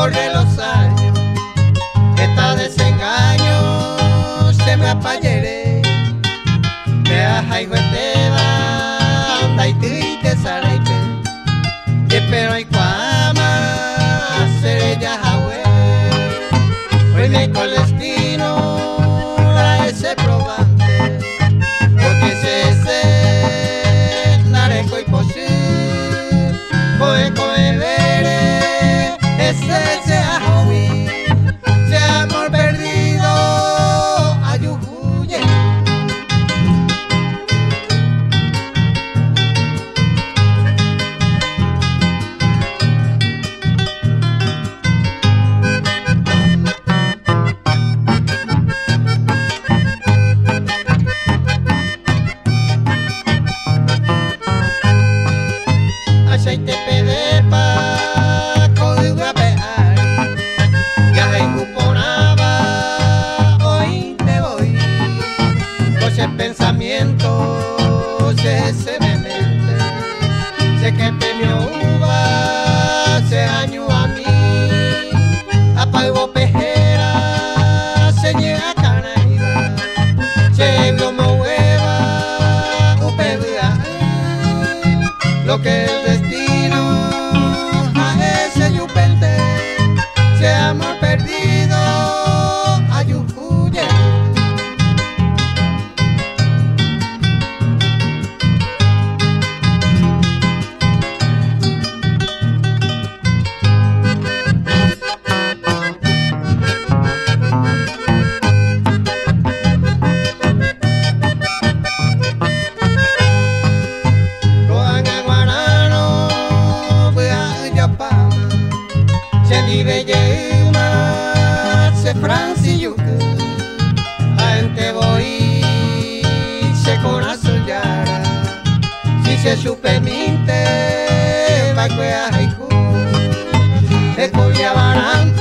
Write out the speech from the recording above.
corren los años, esta desengaño, se me apalleré. Me aja y hueteda, anda y te saraipe, y espero y cuama, seré ya jahue. Hoy me cole que premio uva se año a mí. Apago pejera se llega canaíba se como hueva upebea lo que regyemat francillo ante voi se corazón si se superminte va a haiku e colia barante